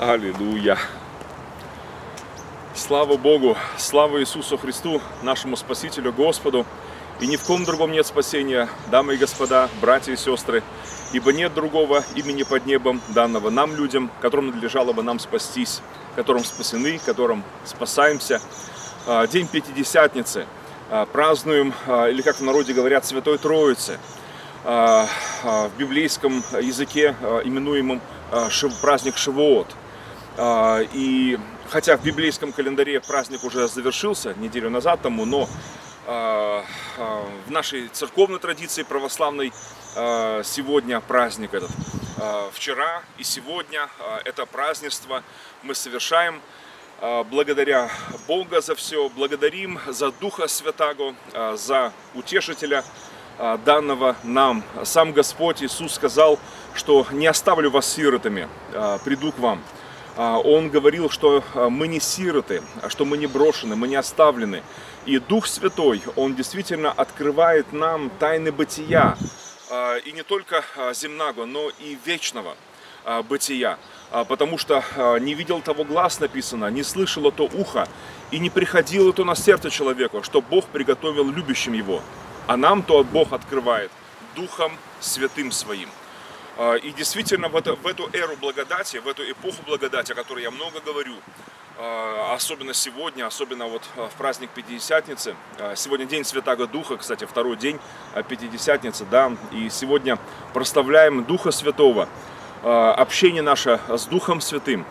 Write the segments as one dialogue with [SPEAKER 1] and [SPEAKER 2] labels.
[SPEAKER 1] Аллилуйя. Слава Богу, слава Иисусу Христу, нашему Спасителю Господу. И ни в ком другом нет спасения, дамы и господа, братья и сестры, ибо нет другого имени под небом, данного нам, людям, которым надлежало бы нам спастись, которым спасены, которым спасаемся. А, день Пятидесятницы а, празднуем, а, или как в народе говорят, Святой Троицы. В библейском языке именуемым праздник Шивоот. И хотя в библейском календаре праздник уже завершился неделю назад тому, но в нашей церковной традиции православной сегодня праздник этот. Вчера и сегодня это празднество мы совершаем благодаря Бога за все, благодарим за Духа Святаго, за Утешителя данного нам. Сам Господь Иисус сказал, что не оставлю вас сиротами, приду к вам. Он говорил, что мы не сироты, что мы не брошены, мы не оставлены. И Дух Святой, Он действительно открывает нам тайны бытия, и не только земного, но и вечного бытия. А, потому что а, не видел того глаз написано, не слышало то ухо, и не приходило то на сердце человеку, что Бог приготовил любящим его. А нам то Бог открывает Духом Святым Своим. А, и действительно в, это, в эту эру благодати, в эту эпоху благодати, о которой я много говорю, особенно сегодня, особенно вот в праздник Пятидесятницы. Сегодня день Святаго Духа, кстати, второй день Пятидесятницы, да, и сегодня проставляем Духа Святого. Общение наше с Духом Святым.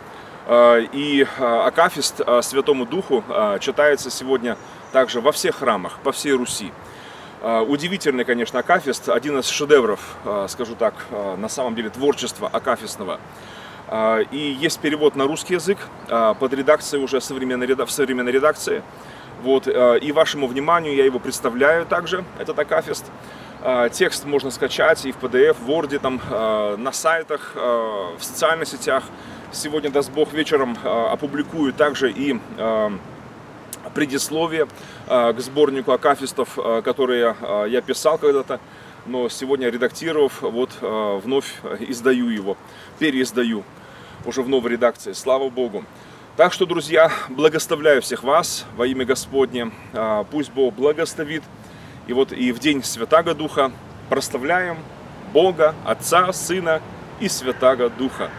[SPEAKER 1] И Акафист Святому Духу читается сегодня также во всех храмах, по всей Руси. Удивительный, конечно, Акафист, один из шедевров, скажу так, на самом деле творчества Акафистного. И есть перевод на русский язык под редакцией уже современной, в современной редакции. Вот, и вашему вниманию я его представляю также, этот Акафист. Текст можно скачать и в PDF, в Word, там, на сайтах, в социальных сетях. Сегодня, даст Бог, вечером опубликую также и предисловие к сборнику акафистов, которые я писал когда-то, но сегодня редактировав, вот вновь издаю его, переиздаю уже в новой редакции. Слава Богу! Так что, друзья, благословляю всех вас во имя Господне. Пусть Бог благословит и вот и в день Святаго Духа проставляем Бога, Отца, Сына и Святаго Духа.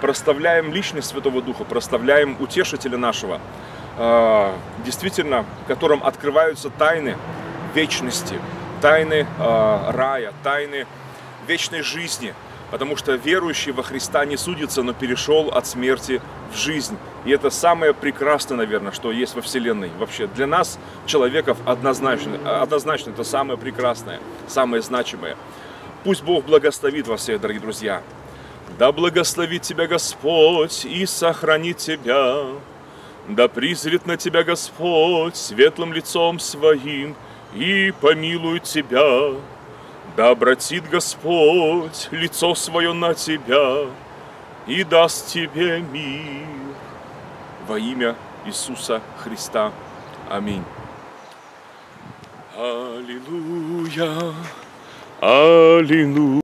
[SPEAKER 1] Проставляем личность Святого Духа, проставляем Утешителя нашего, а, действительно, которым открываются тайны вечности, тайны а, рая, тайны вечной жизни – потому что верующий во Христа не судится, но перешел от смерти в жизнь. И это самое прекрасное, наверное, что есть во Вселенной. Вообще для нас, человеков, однозначно, однозначно это самое прекрасное, самое значимое. Пусть Бог благословит вас всех, дорогие друзья. Да благословит тебя Господь и сохранит тебя. Да призрит на тебя Господь светлым лицом своим и помилует тебя. Да обратит Господь лицо свое на тебя и даст тебе мир. Во имя Иисуса Христа. Аминь. Аллилуйя, Аллилуйя.